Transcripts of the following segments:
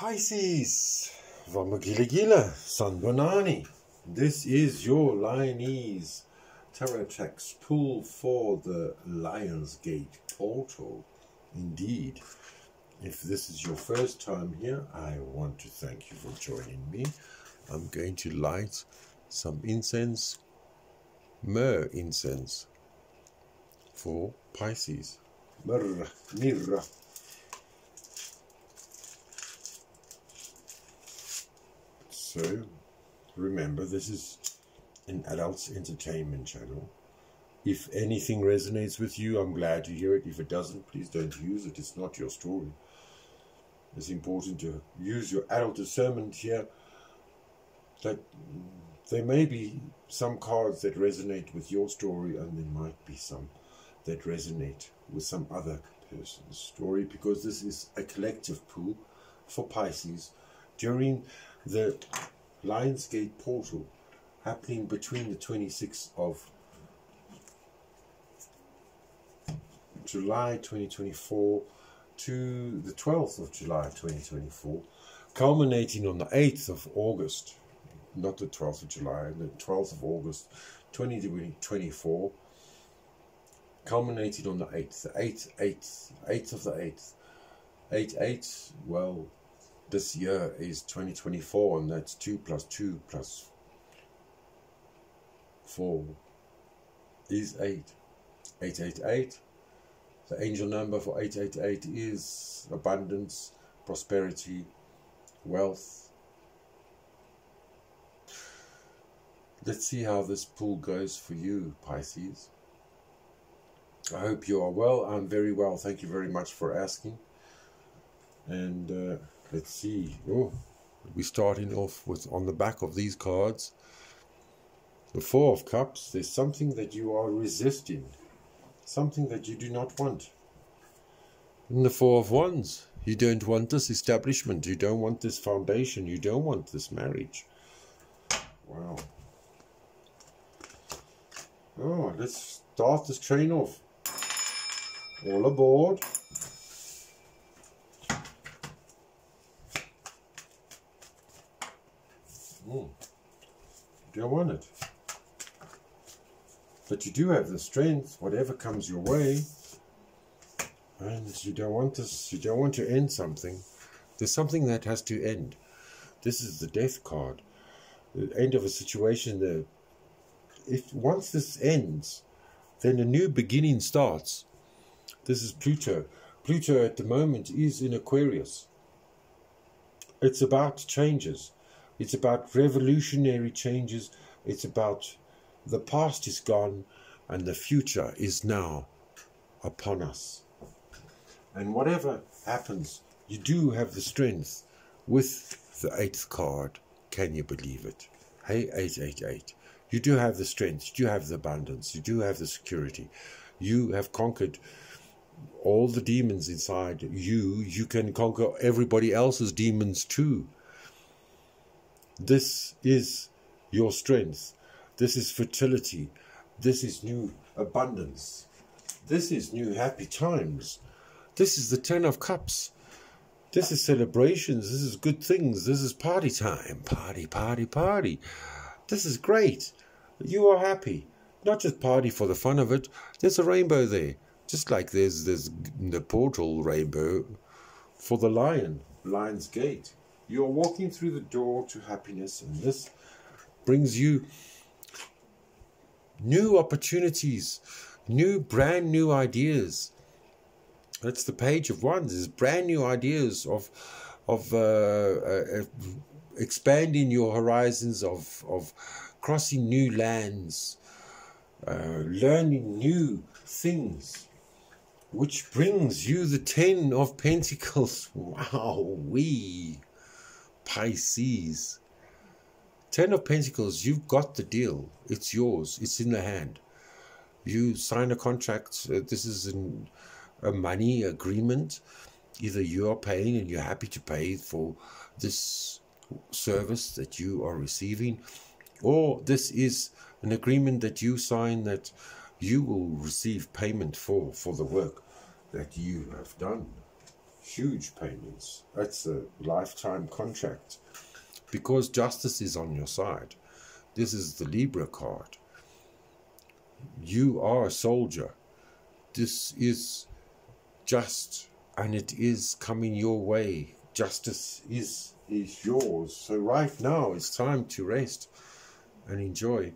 Pisces, Vamagiligila, Sun Bonani. This is your Lionese Tarotrax pull for the Lionsgate portal. Indeed, if this is your first time here, I want to thank you for joining me. I'm going to light some incense, myrrh incense, for Pisces. Myrrh, myrrh. So, remember, this is an adults entertainment channel. If anything resonates with you, I'm glad to hear it. If it doesn't, please don't use it. It's not your story. It's important to use your adult discernment here. That there may be some cards that resonate with your story, and there might be some that resonate with some other person's story, because this is a collective pool for Pisces during the Lionsgate portal happening between the 26th of July 2024 to the 12th of July 2024, culminating on the 8th of August, not the 12th of July, the 12th of August 2024, culminating on the 8th, the 8th, 8th, 8th of the 8th. 8 8, well, this year is 2024, and that's 2 plus 2 plus 4 is 8. 888. The angel number for 888 is abundance, prosperity, wealth. Let's see how this pool goes for you, Pisces. I hope you are well. I'm very well. Thank you very much for asking. And uh, let's see. Oh, we're starting off with on the back of these cards. The Four of Cups. There's something that you are resisting, something that you do not want. And the Four of Wands. You don't want this establishment. You don't want this foundation. You don't want this marriage. Wow. Oh, let's start this train off. All aboard. Don't want it. But you do have the strength, whatever comes your way. And you don't want this, you don't want to end something. There's something that has to end. This is the death card. The end of a situation that if once this ends, then a new beginning starts. This is Pluto. Pluto at the moment is in Aquarius. It's about changes. It's about revolutionary changes. It's about the past is gone and the future is now upon us. And whatever happens, you do have the strength with the eighth card. Can you believe it? Hey, 888. You do have the strength, you do have the abundance, you do have the security. You have conquered all the demons inside you. You can conquer everybody else's demons too. This is your strength. This is fertility. This is new abundance. This is new happy times. This is the Ten of Cups. This is celebrations. This is good things. This is party time. Party, party, party. This is great. You are happy. Not just party for the fun of it. There's a rainbow there. Just like there's, there's the portal rainbow for the lion, lion's gate. You are walking through the door to happiness, and this brings you new opportunities, new, brand new ideas. That's the page of wands. Is brand new ideas of, of uh, uh, expanding your horizons, of of crossing new lands, uh, learning new things, which brings you the Ten of Pentacles. Wow, we Pisces. Ten of Pentacles, you've got the deal. It's yours. It's in the hand. You sign a contract. Uh, this is an, a money agreement. Either you are paying and you're happy to pay for this service that you are receiving, or this is an agreement that you sign that you will receive payment for for the work that you have done. Huge payments. That's a lifetime contract because justice is on your side. This is the Libra card. You are a soldier. This is just and it is coming your way. Justice is is yours. So right now it's time to rest and enjoy.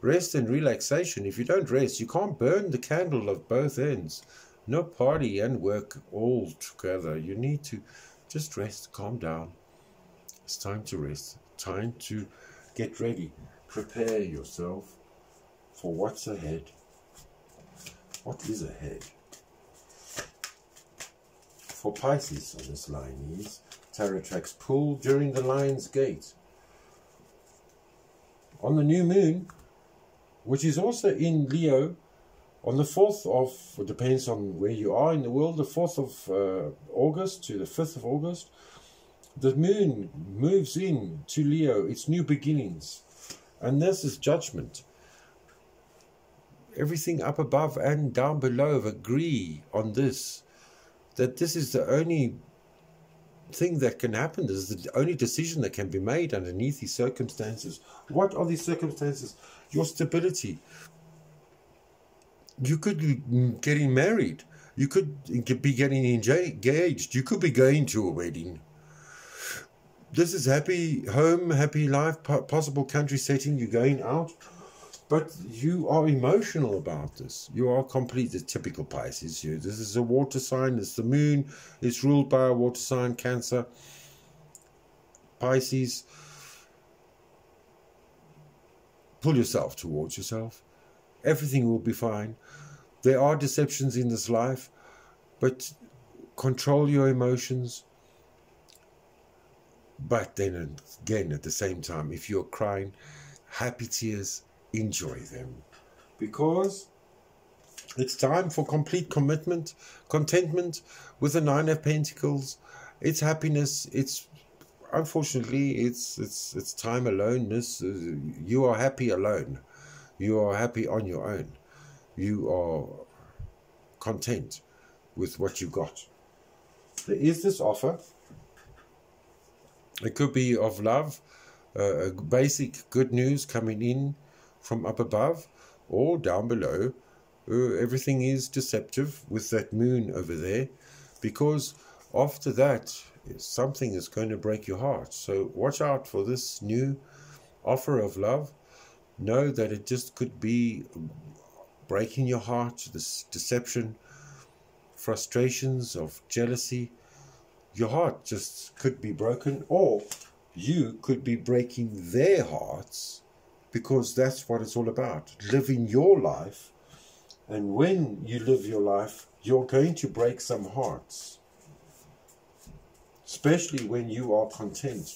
Rest and relaxation. If you don't rest, you can't burn the candle of both ends. No party and work all together. You need to just rest, calm down. It's time to rest. Time to get ready. Prepare yourself for what's ahead. What is ahead? For Pisces on this line is Tarotrax pull during the lion's gate. On the new moon, which is also in Leo, on the 4th of, it depends on where you are in the world, the 4th of uh, August to the 5th of August, the moon moves in to Leo, its new beginnings. And this is judgment. Everything up above and down below agree on this, that this is the only thing that can happen. This is the only decision that can be made underneath these circumstances. What are these circumstances? Your stability. You could be mm, getting married. You could be getting engaged. You could be going to a wedding. This is happy home, happy life, possible country setting. You're going out but you are emotional about this. You are completely typical Pisces. You. This is a water sign. It's the moon. It's ruled by a water sign, Cancer. Pisces. Pull yourself towards yourself. Everything will be fine. There are deceptions in this life, but control your emotions. But then again, at the same time, if you're crying, happy tears, enjoy them because it's time for complete commitment, contentment with the Nine of Pentacles. It's happiness. It's unfortunately it's it's it's time aloneness. You are happy alone. You are happy on your own. You are content with what you got. There is this offer. It could be of love, uh, basic good news coming in from up above or down below. Uh, everything is deceptive with that moon over there because after that something is going to break your heart. So watch out for this new offer of love. Know that it just could be breaking your heart, this deception, frustrations of jealousy. Your heart just could be broken, or you could be breaking their hearts because that's what it's all about living your life. And when you live your life, you're going to break some hearts, especially when you are content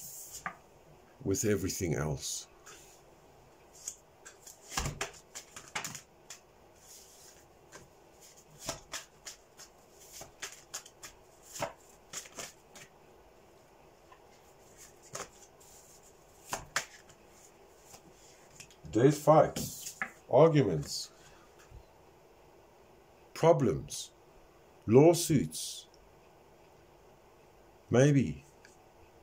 with everything else. There's fights, arguments, problems, lawsuits, maybe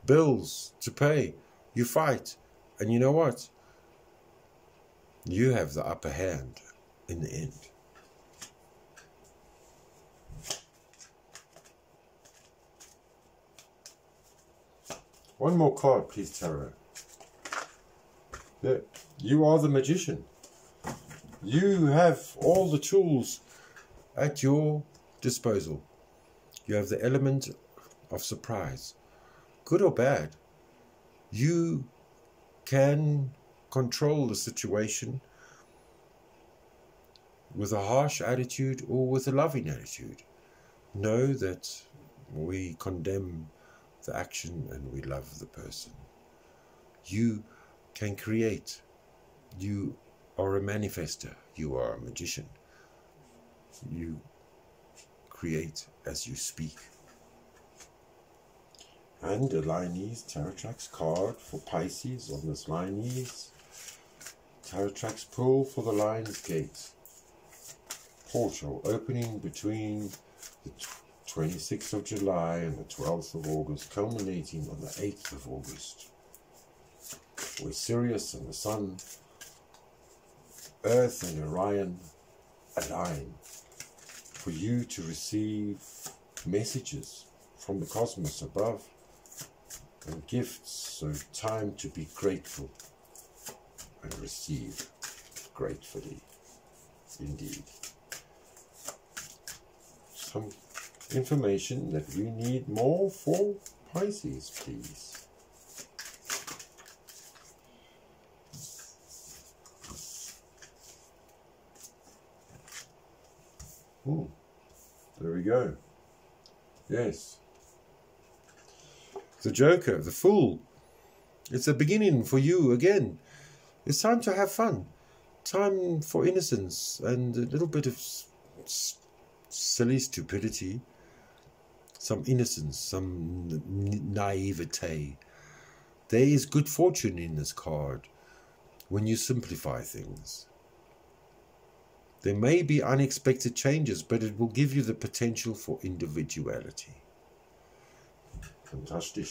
bills to pay. You fight, and you know what? You have the upper hand in the end. One more card, please, Tarot. There. You are the magician. You have all the tools at your disposal. You have the element of surprise, good or bad. You can control the situation with a harsh attitude or with a loving attitude. Know that we condemn the action and we love the person. You can create you are a manifester. You are a magician. You create as you speak. And a Lionese Tarotrax card for Pisces on this Lionese. Tarotrax pull for the Lion's Gate. Portal opening between the 26th of July and the 12th of August, culminating on the 8th of August, where Sirius and the Sun, Earth and Orion align for you to receive messages from the cosmos above and gifts, so time to be grateful and receive gratefully indeed. Some information that we need more for Pisces, please. Hmm. There we go. Yes. The Joker, the Fool. It's a beginning for you again. It's time to have fun. Time for innocence and a little bit of silly stupidity. Some innocence, some naivete. There is good fortune in this card when you simplify things. There may be unexpected changes, but it will give you the potential for individuality. Fantastic.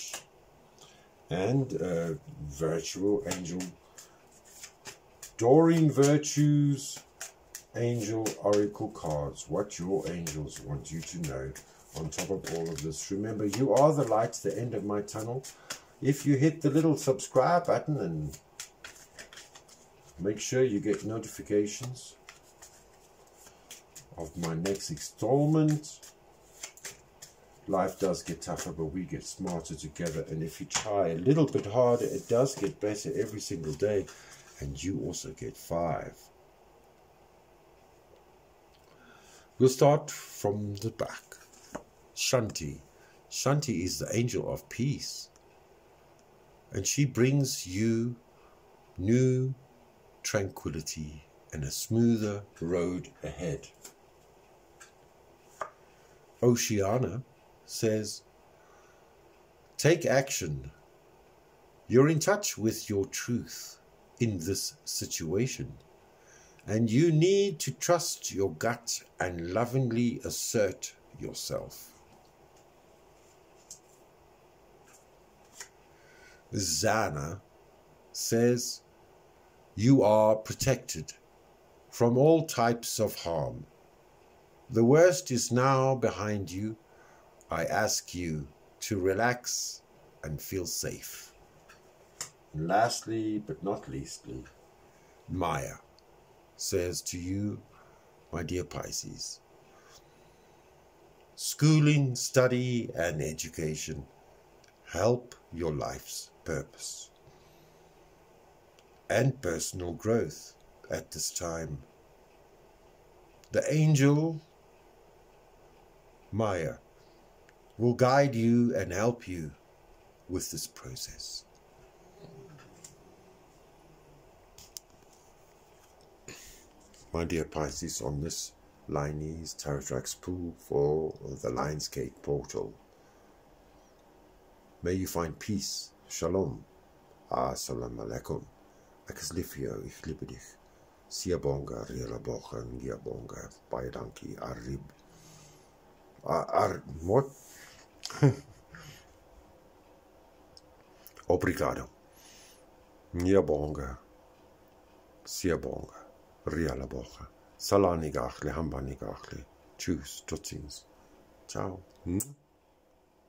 And uh, virtual angel. Doreen Virtue's Angel Oracle cards. What your angels want you to know on top of all of this. Remember, you are the light, the end of my tunnel. If you hit the little subscribe button and make sure you get notifications of my next installment. Life does get tougher, but we get smarter together. And if you try a little bit harder, it does get better every single day. And you also get five. We'll start from the back. Shanti. Shanti is the angel of peace. And she brings you new tranquility and a smoother road ahead. Oceana says, Take action. You're in touch with your truth in this situation, and you need to trust your gut and lovingly assert yourself. Zana says, You are protected from all types of harm the worst is now behind you. I ask you to relax and feel safe. And lastly, but not leastly, Maya says to you, my dear Pisces, schooling, study, and education help your life's purpose and personal growth at this time. The angel Maya will guide you and help you with this process. My dear Pisces, on this Liney's Tarotrax pool for the Lionsgate portal, may you find peace, shalom, assalamu alaikum, ek is lief vir jou, ek lief dich, siyabonga, ar moi. Obrigado. Minha bonga. Sehr bonga. Riala bocha. Salanigachli, hambanigachli. Tschüss, tot Ciao. Hm?